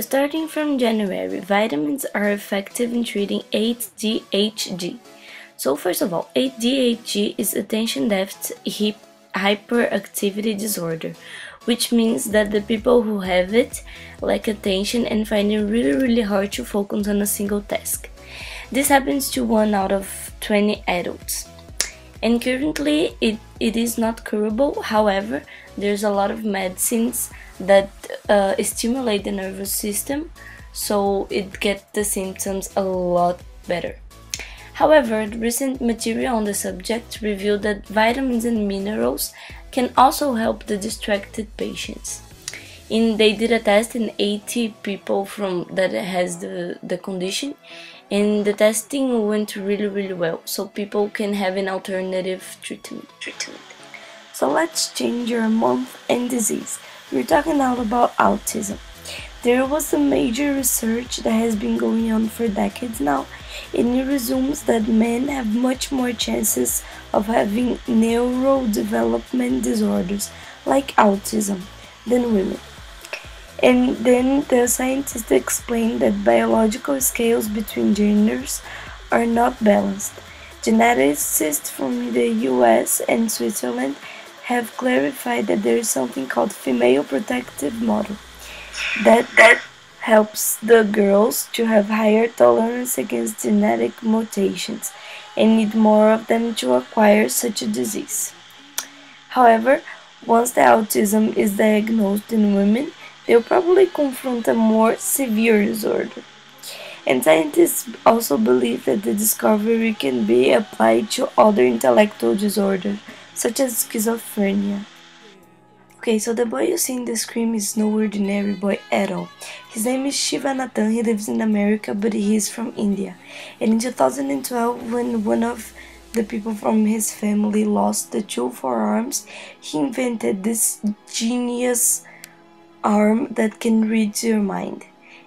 Starting from January, vitamins are effective in treating ADHD. So first of all, ADHD is attention deficit hyperactivity disorder, which means that the people who have it lack attention and find it really really hard to focus on a single task. This happens to 1 out of 20 adults. And currently it, it is not curable, however, there's a lot of medicines that uh, stimulate the nervous system so it gets the symptoms a lot better. However, recent material on the subject revealed that vitamins and minerals can also help the distracted patients. In, they did a test in 80 people from that has the, the condition and the testing went really really well so people can have an alternative treatment. treatment. So let's change your month and disease. We're talking now about autism. There was a major research that has been going on for decades now, and it resumes that men have much more chances of having neurodevelopment disorders like autism than women. And then the scientists explained that biological scales between genders are not balanced. Geneticists from the US and Switzerland have clarified that there is something called female protective model that that helps the girls to have higher tolerance against genetic mutations and need more of them to acquire such a disease. However, once the autism is diagnosed in women, they'll probably confront a more severe disorder. And scientists also believe that the discovery can be applied to other intellectual disorders such as schizophrenia. Okay, so the boy you see in the screen is no ordinary boy at all. His name is Shiva Nathan, he lives in America, but he is from India. And in 2012, when one of the people from his family lost the two forearms, he invented this genius arm that can read your mind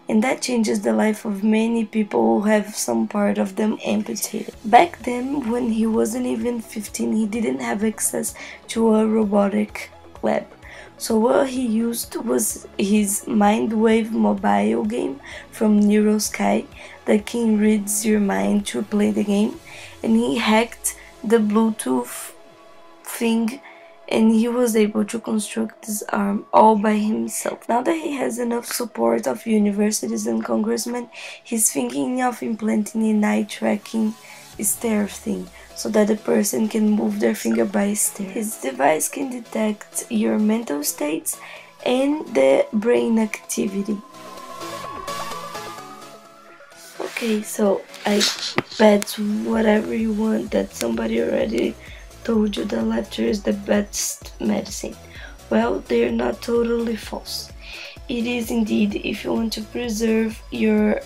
and that changes the life of many people who have some part of them amputated. Back then, when he wasn't even 15, he didn't have access to a robotic lab. So what he used was his Mindwave mobile game from NeuroSky that can read your mind to play the game and he hacked the Bluetooth thing and he was able to construct this arm all by himself. Now that he has enough support of universities and congressmen, he's thinking of implanting an eye tracking stair thing so that the person can move their finger by stair. His device can detect your mental states and the brain activity. Okay, so I bet whatever you want that somebody already told you that laughter is the best medicine. Well, they're not totally false. It is indeed if you want to preserve your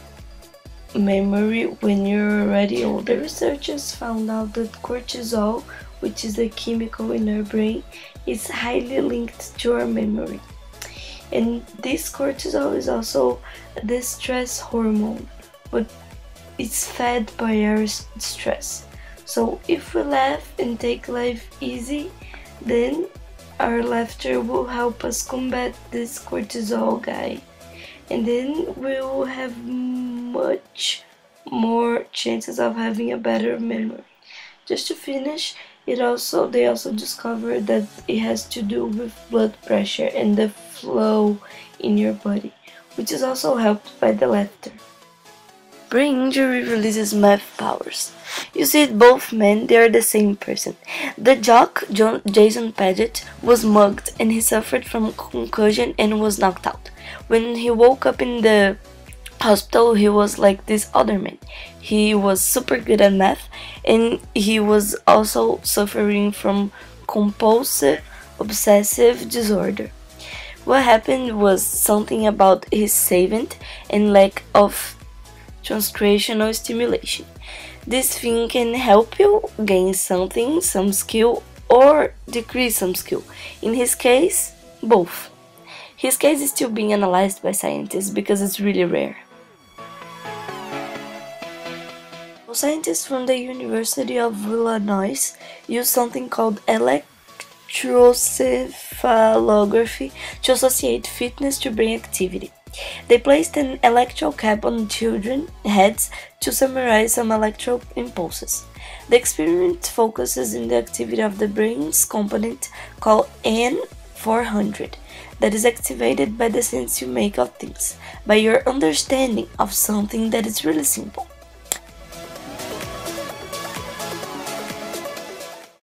memory when you're already older. Researchers found out that cortisol, which is a chemical in our brain, is highly linked to our memory. And this cortisol is also the stress hormone, but it's fed by our stress. So if we laugh and take life easy, then our laughter will help us combat this cortisol guy. And then we will have much more chances of having a better memory. Just to finish, it also they also discovered that it has to do with blood pressure and the flow in your body, which is also helped by the laughter. Brain injury releases math powers. You see, both men, they are the same person. The jock, John, Jason Padgett, was mugged and he suffered from concussion and was knocked out. When he woke up in the hospital, he was like this other man. He was super good at math and he was also suffering from compulsive obsessive disorder. What happened was something about his saving and lack of transcranial stimulation. This thing can help you gain something, some skill, or decrease some skill. In his case, both. His case is still being analyzed by scientists because it's really rare. Scientists from the University of Illinois use something called electroencephalography to associate fitness to brain activity. They placed an electro cap on children's heads to summarize some electro impulses. The experiment focuses in the activity of the brain's component called N400 that is activated by the sense you make of things, by your understanding of something that is really simple.